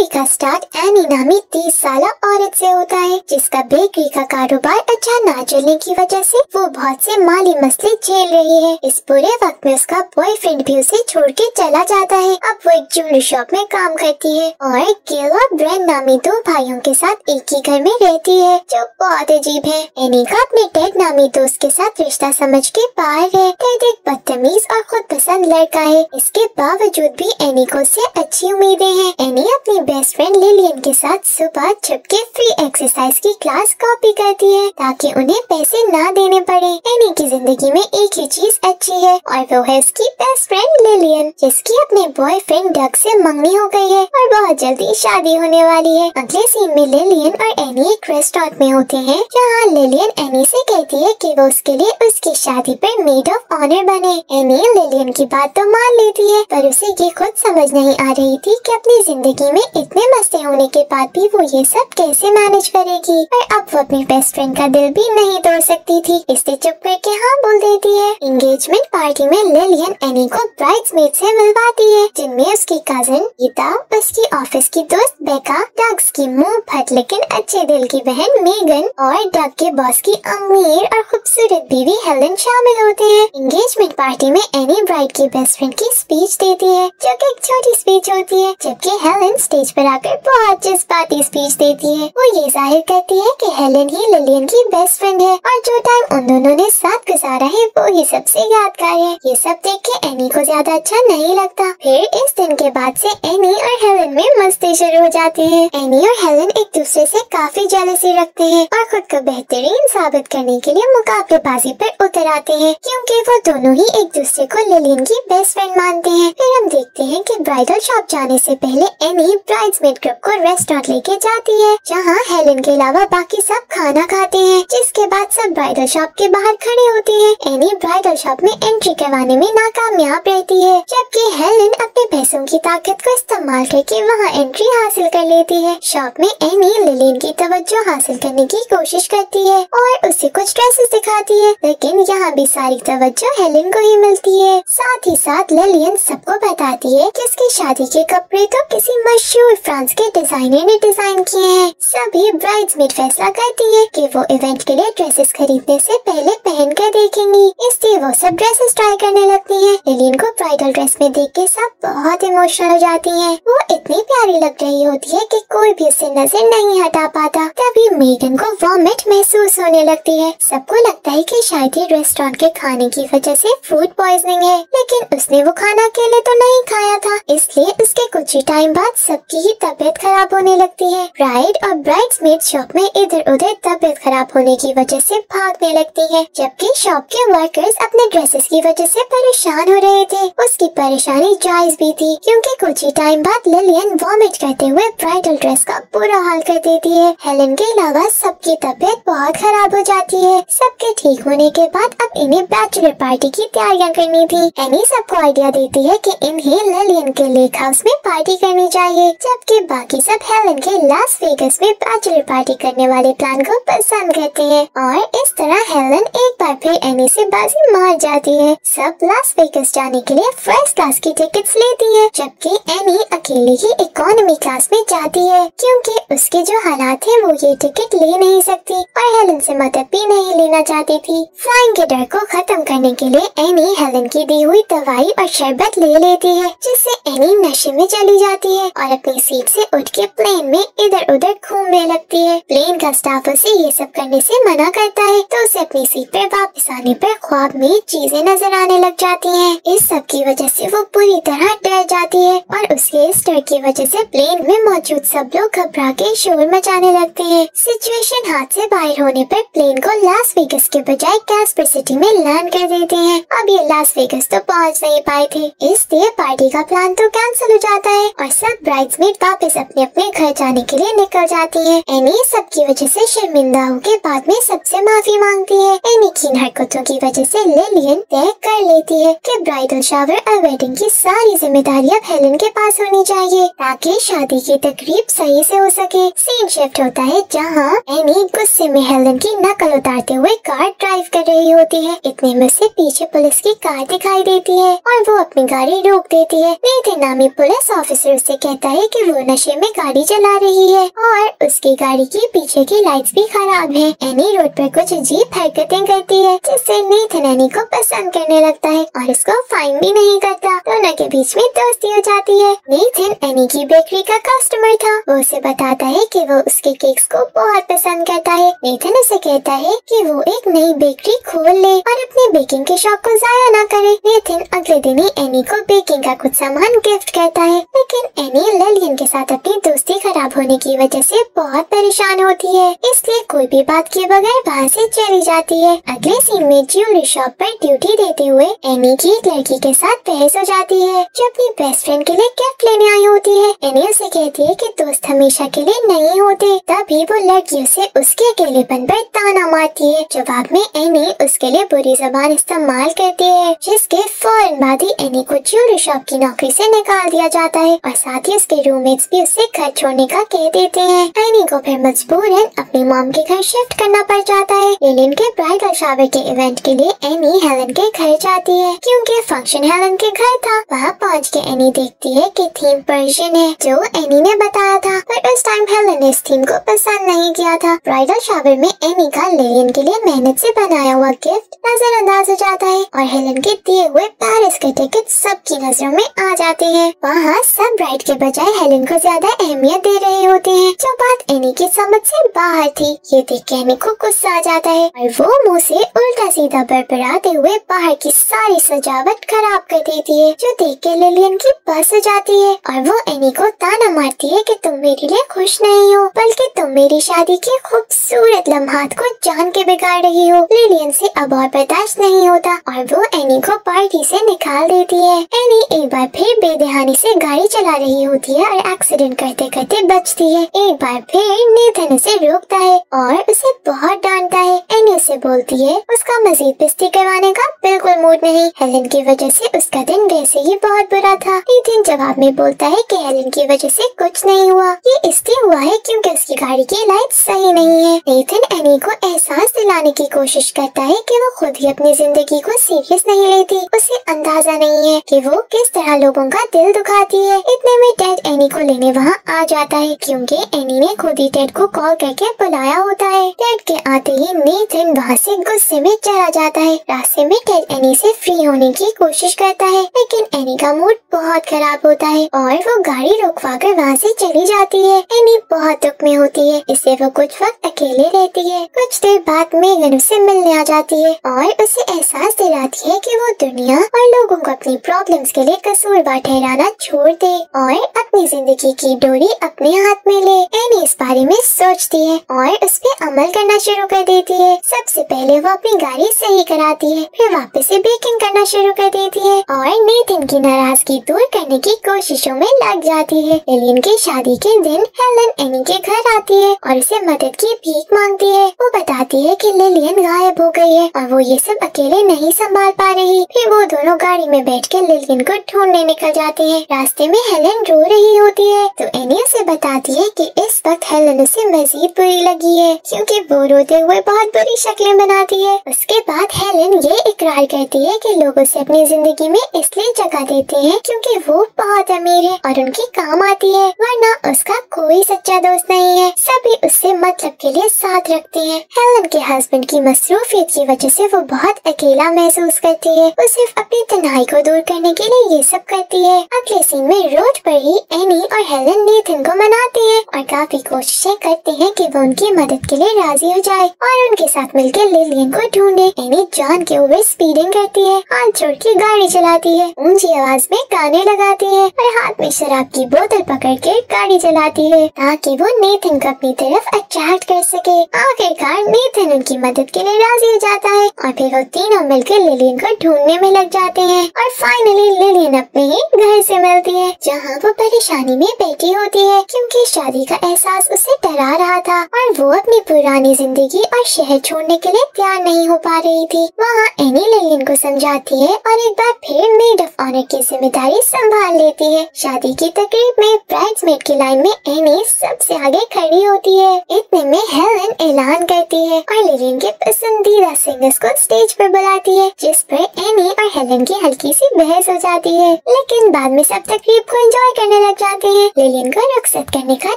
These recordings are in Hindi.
मूवी का स्टार्ट एनी नामी तीस साल औरत से होता है, जिसका बेकरी का कारोबार अच्छा ना चलने की वजह से वो बहुत से माली मसले झेल रही है। इस पूरे वक्त में उसका बॉयफ्रेंड भी उसे छोड़ के चला जाता है। अब वो एक ज्वेलरी शॉप में काम करती है और गिल और ब्रेन नामी दो भाइयों के साथ एक ही घर में रहती है, जो बहुत अजीब है। एनी का अपने टेड नामी दोस्त के साथ रिश्ता समझ के बाहर है। टेड एक बदतमीज और खुद पसंद लड़का है। इसके बावजूद भी एनी को से अच्छी उम्मीदें हैं। एनी अपनी बेस्ट फ्रेंड लिलियन के साथ सुबह छुप के फ्री एक्सरसाइज की क्लास कॉपी करती है, ताकि उन्हें पैसे ना देने पड़े। एनी की ज़िंदगी में एक ही चीज़ अच्छी है, और वो है उसकी बेस्ट फ्रेंड लिलियन जिसकी अपने बॉयफ्रेंड डग से मंगनी हो गई है, और बहुत जल्दी शादी होने वाली है। अगले सीन में लिलियन और एनी एक रेस्टोरेंट में होते हैं, जहाँ लिलियन एनी से कहती है कि वो उसके लिए उसकी शादी पर मेड ऑफ़ ऑनर बने। एनी लिलियन की बात तो मान लेती है, पर उसे ये खुद समझ नहीं आ रही थी कि अपनी ज़िंदगी में इतने मस्ते होने के बाद भी वो ये सब कैसे मैनेज करेगी? और अब वो अपनी बेस्ट फ्रेंड का दिल भी नहीं तोड़ सकती थी। इससे चुप करके हाँ बोल देती है। एंगेजमेंट पार्टी में लिलियन एनी को ब्राइड्समेड से मिलवाती है, जिनमें उसकी कज़न गीता, उसकी ऑफ़िस की दोस्त बेका डग्स की मुँह फट, लेकिन अच्छे दिल की बहन मेगन और डग के बॉस की अमीर और खूबसूरत बीवी हेलन शामिल होते हैं। एंगेजमेंट पार्टी में एनी ब्राइड की बेस्ट फ्रेंड की स्पीच देती है, जो कि एक छोटी स्पीच होती है, जबकि हेलन स्टेज पर आकर बहुत जज्बाती स्पीच देती है, वो ये ज़ाहिर करती है कि हेलन ही लिलियन की बेस्ट फ्रेंड है। और जो टाइम उन दोनों ने साथ गुजारा है, वो ही सबसे यादगार है। ये सब देख के एनी को ज़्यादा अच्छा नहीं लगता। फिर इस दिन के बाद से एनी और हेलन में मस्ती शुरू हो जाती है। एनी और हेलन एक दूसरे से काफ़ी जेलसी रखते हैं और खुद को बेहतरीन साबित करने के लिए मुकाबलेबाजी पर उतर आते हैं, क्योंकि वो दोनों ही एक दूसरे को लिलियन की बेस्ट फ्रेंड मानते हैं। फिर हम देखते हैं कि ब्राइडल शॉप जाने से पहले एनी ब्राइड्समेड ग्रुप को रेस्टोरेंट लेके जाती है, जहाँ हेलन के अलावा बाकी सब खाना खाते हैं, जिसके बाद सब ब्राइडल शॉप के बाहर खड़े होते हैं। एनी ब्राइडल शॉप में एंट्री करवाने में नाकामयाब रहती है, जबकि हेलन अपने पैसों की ताकत को इस्तेमाल करके वहाँ एंट्री हासिल कर लेती है। शॉप में एनी लिलियन की तवज्जो हासिल करने की कोशिश करती है और उसे कुछ ड्रेसेस दिखाती है, लेकिन यहाँ भी सारी तवज्जो हेलन को ही मिलती है। साथ ही साथ लिलियन सबको बताती है कि उसकी शादी के कपड़े तो किसी मशहूर फ्रांस के डिज़ाइनर ने डिज़ाइन किए हैं। सभी ब्राइड्समेड फैसला करती है कि वो इवेंट के लिए ड्रेसेस खरीदने से पहले पहन कर देखेंगी। इसलिए वो सब ड्रेसेस ट्राई करने लगती है। लिलियन को ब्राइडल ड्रेस में देख के सब बहुत इमोशनल हो जाती हैं। वो इतनी प्यारी लग रही होती है की कोई भी उसे नज़र नहीं हटा पाता। तभी मेगन को वॉमिट महसूस होने लगती है। सबको लगता है की शायद ही रेस्टोरेंट के खाने की वजह से फ़ूड पॉइजनिंग है। लेकिन उसने वो खाना अकेले तो नहीं खाया था। इसलिए उसके कुछ ही टाइम बाद सबकी ही तबीयत खराब होने लगती है। ब्राइड और ब्राइड्समेड शॉप में इधर उधर तबीयत खराब होने की वजह से भागने लगती है, जबकि शॉप के वर्कर्स अपने ड्रेसेस की वजह से परेशान हो रहे थे। उसकी परेशानी जायज़ भी थी, क्योंकि कुछ ही टाइम बाद लिलियन वॉमिट करते हुए ब्राइडल ड्रेस का बुरा हाल कर देती है। हेलन के अलावा सबकी तबीयत बहुत खराब हो जाती है। सबके ठीक होने के बाद अब इन्हें बैचलर पार्टी की तैयारियाँ करनी थी। एनी सबको आइडिया देती है कि इन्हें लिलियन के लेक हाउस में पार्टी करनी चाहिए। जबकि बाकी सब हेलन के लास वेगस में बैचलर पार्टी करने वाले प्लान को पसंद करते हैं। और इस तरह हेलन एक बार फिर एनी से बाजी मार जाती है। सब लास वेगस जाने के लिए फ़र्स्ट क्लास की टिकट्स लेती है, जबकि एनी अकेली ही इकोनॉमी क्लास में जाती है, क्योंकि उसके जो हालात है वो ये टिकट ले नहीं सकती और हेलन से मदद भी नहीं लेना चाहती थी। फ्लाइंग के डर को खत्म करने के लिए एनी हेलन की दी हुई दवाई और शरबत ले लेती है, जिससे एनी नशे में चली जाती है और अपनी सीट से उठ के प्लेन में इधर उधर घूमने लगती है। प्लेन का स्टाफ उसे ये सब करने से मना करता है तो उसे अपनी सीट पर वापस आने पर ख्वाब में चीज़ें नज़र आने लग जाती हैं। इस सब की वजह से वो पूरी तरह डर जाती है और उसके इस डर की वजह से प्लेन में मौजूद सब लोग घबरा के शोर मचाने लगते हैं। सिचुएशन हाथ से बाहर होने पर प्लेन को लास वेगस के बजाय कैस्पर सिटी में लैंड कर देते हैं। अब ये लास वेगस तो पहुँच नहीं पाए थे। इसलिए पार्टी का प्लान तो कैंसिल हो जाता है और सब ब्राइड्समेड वापस अपने अपने घर जाने के लिए निकल जाती है। एनी सब की वजह से शर्मिंदा होकर बाद में सबसे माफ़ी मांगती है। एनी की हरकतों की वजह से लिलियन तय कर लेती है कि ब्राइडल शावर और वेडिंग की सारी ज़िम्मेदारी अब हेलन के पास होनी चाहिए, ताकि शादी की तकरीब सही से हो सके। सीन शिफ्ट होता है जहाँ एनी गुस्से में हेलन की नकल उतारते हुए कार ड्राइव कर रही होती है। इतने में से पीछे पुलिस की कार दिखाई देती है और वो अपनी गाड़ी रोक देती है। नेथन नामी पुलिस ऑफिसर से कहता है कि वो नशे में गाड़ी चला रही है और उसकी गाड़ी की पीछे की लाइट्स भी खराब है। एनी रोड पर कुछ अजीब हरकतें करती है, जिससे नेथन एनी को पसंद करने लगता है और उसको फाइन भी नहीं करता। दोनों के बीच में दोस्ती हो जाती है। नेथन एनी की बेकरी का कस्टमर था। वो उसे बताता है कि वो उसके केक्स को बहुत पसंद करता है। नेथन उसे कहता है कि वो एक नई बेकरी खोल ले और अपने बेकिंग के शौक को जाया न करे। नेथन अगले दिन ही एनी को बेकिंग का कुछ सामान गिफ्ट करता है। लेकिन एनी लिलियन के साथ अपनी दोस्ती खराब होने की वजह से बहुत परेशान होती है। इसलिए कोई भी बात किए बगैर वहाँ से चली जाती है। अगले सीन में ज्वेलरी शॉप पर ड्यूटी देते हुए एनी की एक लड़की के साथ बहस हो जाती है, जो अपनी बेस्ट फ्रेंड के लिए गिफ्ट लेने आई होती है। एनी उसे कहती है कि दोस्त हमेशा के लिए नहीं होते, तभी वो लड़की उसे उसके अकेले अकेलेपन पर ताना मारती है। जवाब में एनी उसके लिए बुरी जबान इस्तेमाल करती है, जिसके फ़ौरन बाद ही एनी को ज्वेलरी शॉप की नौकरी से निकाल दिया जाता है और साथ ही उसके रूममेट्स भी उसे घर छोड़ने का कह देते हैं। एनी को फिर मजबूरन अपनी मॉम के घर शिफ्ट करना पड़ जाता है। लेलिन के ब्राइडल शावर के इवेंट के लिए एनी हेलन के घर जाती है। क्योंकि फ़ंक्शन हेलन के घर था, वहाँ पहुँच के एनी देखती है कि थीम पर्शियन है, जो एनी ने बताया था। पर उस टाइम हेलन ने इस थीम को पसंद नहीं किया था। ब्राइडल शावर में एनी का लेलिन के लिए मेहनत से बनाया हुआ गिफ्ट नजरअंदाज हो जाता है और हेलन के दिए हुए पेरिस के टिकट सबकी नज़रों में आ जाते हैं। वहाँ सब ब्राइड के बजाय हेलन को ज़्यादा अहमियत दे रहे होते हैं, जो बात एनी की समझ से बाहर थी। ये देख के एनी को गुस्सा आ जाता है, और वो मुँह से उल्टा सीधा बड़बड़ाते हुए बाहर की सारी सजावट खराब कर देती है, जो देख के लिलियन की बस जाती है। और वो एनी को ताना मारती है की तुम मेरे लिए खुश नहीं हो, बल्कि तुम मेरी शादी के खूबसूरत लम्हात को जान के बिगाड़ रही हो। लिलियन से अब और बर्दाश्त नहीं होता, और वो एनी को पार्टी से निकाल देती है। एनी एक बार फिर बेदहानी से गाड़ी चला रही होती है और एक्सीडेंट करते करते बचती है। एक बार फिर नेथन उसे रोकता है और उसे बहुत डांटता है। एनी उसे बोलती है, उसका मजीद पिस्ती करवाने का बिल्कुल मूड नहीं। हेलन की वजह से उसका दिन वैसे ही बहुत बुरा था। नेथन जवाब में बोलता है कि हेलन की वजह से कुछ नहीं हुआ। ये इसलिए हुआ है क्योंकि उसकी गाड़ी की लाइट सही नहीं है। नेथन एनी को एहसास दिलाने की कोशिश करता है कि वो खुद ही अपनी ज़िंदगी को सीरियस नहीं लेती। उसे अंदाज़ा नहीं है कि वो किस तरह लोगों का दिल दुखाती है। इतने में टेड एनी को लेने वहाँ आ जाता है क्योंकि एनी ने खुद ही टेड को कॉल करके बुलाया होता है। टेड के आते ही नेथन वहाँ से गुस्से में चला जाता है। रास्ते में टेड एनी से फ्री होने की कोशिश करता है, लेकिन एनी का मूड बहुत खराब होता है और वो गाड़ी रुकवा कर वहाँ से चली जाती है। एनी बहुत दुख में होती है, इससे वो कुछ वक्त अकेले रहती है। कुछ देर बाद मेगन उसे मिलने आ जाती है और उसे एहसास दिलाती है कि वो दुनिया और लोगों को अपनी प्रॉब्लम्स के लिए कसूरवार ठहराना छोड़ दे और अपनी ज़िंदगी की डोरी अपने हाथ में ले। एनी इस बारे में सोचती है और उस पर अमल करना शुरू कर देती है। सबसे पहले वो अपनी गाड़ी सही कराती है। फिर वापस से बेकिंग करना शुरू कर देती है और नेथन की नाराज़गी दूर करने की कोशिशों में लग जाती है। एलियन की शादी के दिन हेलन एनी के घर आती है और उसे मदद की भीख मांगती है। वो बताती है कि लिलियन गायब हो गई है और वो ये सब अकेले नहीं संभाल पा रही। फिर वो दोनों गाड़ी में बैठ के लिलियन को ढूँढने निकल जाते हैं। रास्ते में हेलन रो रही होती है तो एनी उसे बताती है कि इस वक्त हेलन उसे मजीद बुरी लगी है, क्योंकि वो रोते हुए बहुत बुरी शक्लें बनाती है। उसके बाद हेलन ये इकरार करती है कि लोग उसे अपनी ज़िंदगी में इसलिए जगह देते हैं क्योंकि वो बहुत अमीर है और उनकी काम आती है, वरना उसका कोई सच्चा दोस्त नहीं है। सभी उससे मतलब के लिए साथ रखते हैं। हेलन के हस्बैंड की मसरूफियत की वजह से वो बहुत अकेला महसूस करती है। वो सिर्फ़ अपनी तनाई को दूर करने के लिए ये सब करती है। अगले सीन में रोड पर ही एनी और हेलन नेथन को मनाते हैं और काफ़ी कोशिशें करते हैं कि वो उनकी मदद के लिए राज़ी हो जाए और उनके साथ मिलकर लिलियन को ढूंढे। एनी जान के ओवर स्पीडिंग करती है हाथ छोड़ के गाड़ी चलाती है, ऊँची आवाज़ में गाने लगाती है और हाथ में शराब की बोतल पकड़ के गाड़ी चलाती है ताकि वो नेथन को अपनी तरफ़ अट्रैक्ट कर सके। आखिरकार नेथन उनकी मदद के लिए राज़ी हो जाता है और फिर वो तीनों मिलकर लिलियन को ढूँढने में लग जाते हैं और फाइनली लिलियन अपने ही घर से मिलती है, जहाँ वो परेशानी में बैठी होती है, क्योंकि शादी का एहसास उसे डरा रहा था और वो अपनी पुरानी ज़िंदगी और शहर छोड़ने के लिए तैयार नहीं हो पा रही थी। वहाँ एनी लिलियन को समझाती है और एक बार फिर मेड ऑफ़ ऑनर की ज़िम्मेदारी संभाल लेती है। शादी की तकरीब में ब्राइड्समेड की लाइन में एनी सबसे आगे खड़ी होती है। इतने में हेलन ऐलान करती है और लिलियन के पसंदीदा सिंगर्स को स्टेज पर बुलाती है, जिस पर एनी और हेलन की हल्की सी बहस हो जाती है। लेकिन बाद में सब तकरीब को एंजॉय करने लग जाते हैं। लिलियन को रुखसत करने का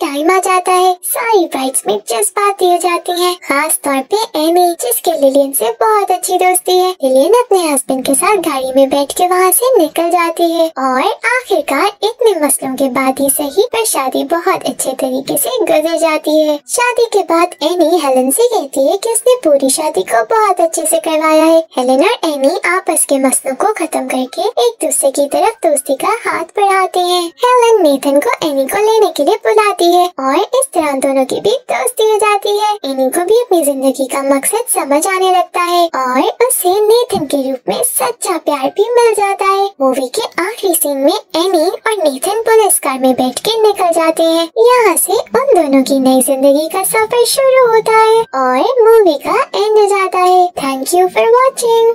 टाइम आ जाता है। सारी ब्राइड्समेड जज्बाती हो जाती हैं। खास तौर पे एनी जिसके लिलियन से बहुत अच्छी दोस्ती है। लिलियन अपने हस्बैंड के साथ गाड़ी में बैठ के वहाँ से निकल जाती है। और आखिरकार इतने मसलों के बाद ही सही पर शादी बहुत अच्छे तरीके से गुजर जाती है। शादी के बाद एनी हेलन से कहती है कि उसने पूरी शादी को बहुत अच्छे से करवाया है। हेलन और एनी आपस के मसलों को खत्म करके एक दूसरे की तरफ़ दोस्ती का हाथ बढ़ाते हैं। हेलन नेथन को एनी को लेने के लिए बुलाती है और इस तरह दोनों की भी दोस्ती हो जाती है। एनी को भी अपनी ज़िंदगी का मकसद समझ आने लगता है और उसे नेथन के रूप में सच्चा प्यार भी मिल जाता है। मूवी के आखिरी सीन में एनी और नेथन पुलिस कार में बैठ के निकल जाते हैं। यहाँ से उन दोनों की नई ज़िंदगी का सफ़र शुरू होता है और मूवी का एंड हो जाता है। Thank you for watching